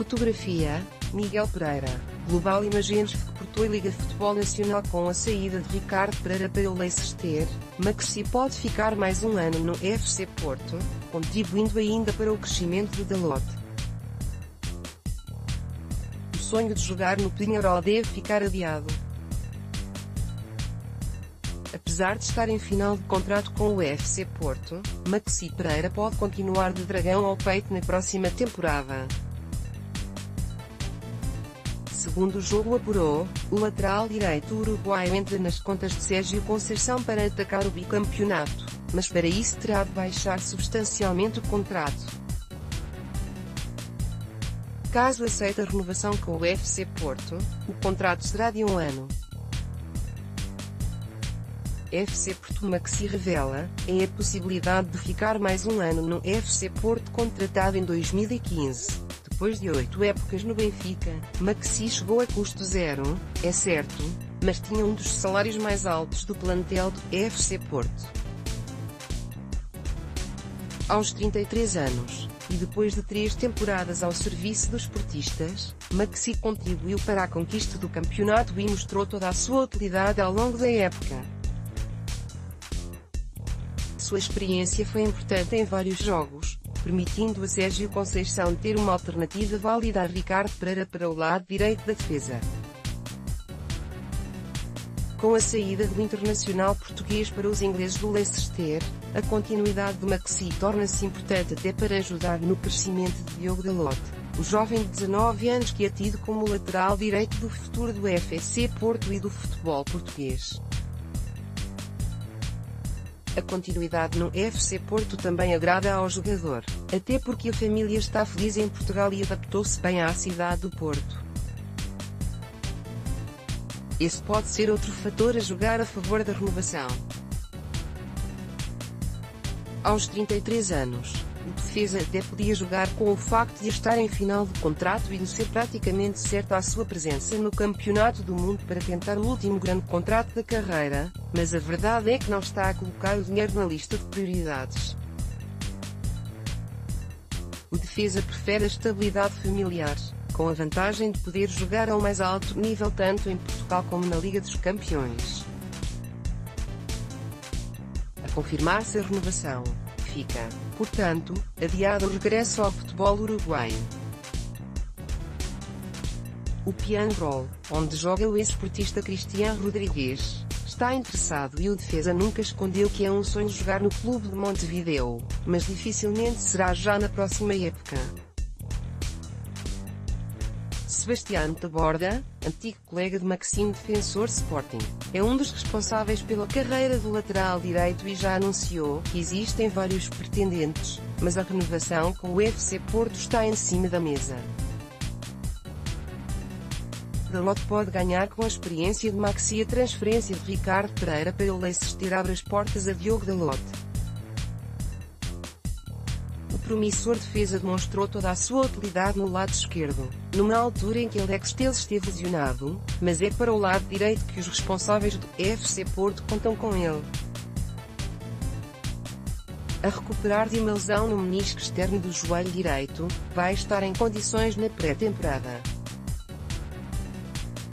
Fotografia, Miguel Pereira. Global Imagens reportou a Liga Futebol Nacional com a saída de Ricardo Pereira para o Leicester, Maxi pode ficar mais um ano no FC Porto, contribuindo ainda para o crescimento de Dalot. O sonho de jogar no Pinheirol deve ficar adiado. Apesar de estar em final de contrato com o FC Porto, Maxi Pereira pode continuar de dragão ao peito na próxima temporada. Segundo jogo apurou, o lateral direito uruguaio entra nas contas de Sérgio Conceição para atacar o bicampeonato, mas para isso terá de baixar substancialmente o contrato. Caso aceite a renovação com o FC Porto, o contrato será de um ano. FC Porto Maxi revela, é a possibilidade de ficar mais um ano no FC Porto contratado em 2015. Depois de oito épocas no Benfica, Maxi chegou a custo zero, é certo, mas tinha um dos salários mais altos do plantel do FC Porto. Aos 33 anos, e depois de três temporadas ao serviço dos esportistas, Maxi contribuiu para a conquista do campeonato e mostrou toda a sua utilidade ao longo da época. Sua experiência foi importante em vários jogos, permitindo a Sérgio Conceição ter uma alternativa válida a Ricardo Pereira para o lado direito da defesa. Com a saída do internacional português para os ingleses do Leicester, a continuidade do Maxi torna-se importante até para ajudar no crescimento de Diogo Dalot, o jovem de 19 anos que é tido como lateral direito do futuro do FC Porto e do futebol português. A continuidade no FC Porto também agrada ao jogador, até porque a família está feliz em Portugal e adaptou-se bem à cidade do Porto. Esse pode ser outro fator a jogar a favor da renovação. Aos 33 anos, defesa até podia jogar com o facto de estar em final de contrato e de ser praticamente certa a sua presença no Campeonato do Mundo para tentar o último grande contrato da carreira, mas a verdade é que não está a colocar o dinheiro na lista de prioridades. O defesa prefere a estabilidade familiar, com a vantagem de poder jogar ao mais alto nível tanto em Portugal como na Liga dos Campeões. A confirmar-se a renovação, portanto, adiado o regresso ao futebol uruguaio. O Pianrol, onde joga o ex-esportista Cristian Rodrigues, está interessado e o defesa nunca escondeu que é um sonho jogar no clube de Montevideo, mas dificilmente será já na próxima época. Sebastião Taborda, antigo colega de Maxime Defensor Sporting, é um dos responsáveis pela carreira do lateral direito e já anunciou que existem vários pretendentes, mas a renovação com o FC Porto está em cima da mesa. Dalot pode ganhar com a experiência de Maxi e a transferência de Ricardo Pereira para o Leicester abre as portas a Diogo Dalot. Promissor defesa demonstrou toda a sua utilidade no lado esquerdo, numa altura em que Alex Telles esteve lesionado, mas é para o lado direito que os responsáveis do FC Porto contam com ele. A recuperar de uma lesão no menisco externo do joelho direito, vai estar em condições na pré-temporada.